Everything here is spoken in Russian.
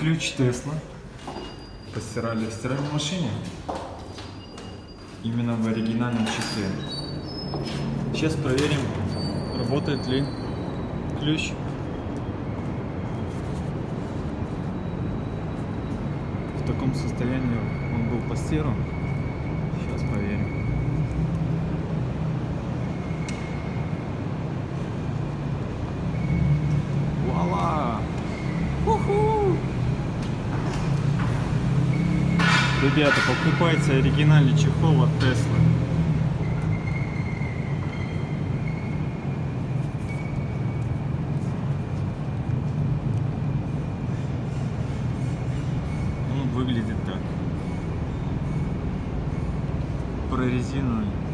Ключ Тесла. Постирали в стиральной машине. Именно в оригинальном числе. Сейчас проверим, работает ли ключ. В таком состоянии он был постиран. Сейчас проверим. Вуаля! Уху! Ребята, покупайте оригинальный чехол от. Он выглядит так. Прорезиненный.